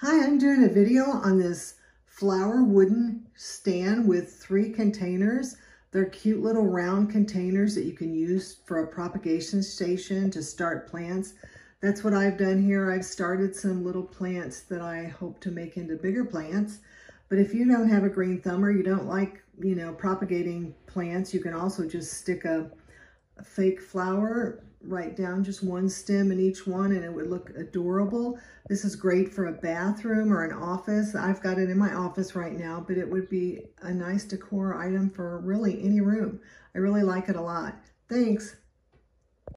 Hi, I'm doing a video on this flower wooden stand with three containers. They're cute little round containers that you can use for a propagation station to start plants. That's what I've done here. I've started some little plants that I hope to make into bigger plants. But if you don't have a green thumb or you don't like, you know, propagating plants, you can also just stick a, a fake flower right down just one stem in each one and it would look adorable. This is great for a bathroom or an office. I've got it in my office right now, but it would be a nice decor item for really any room. I really like it a lot. Thanks.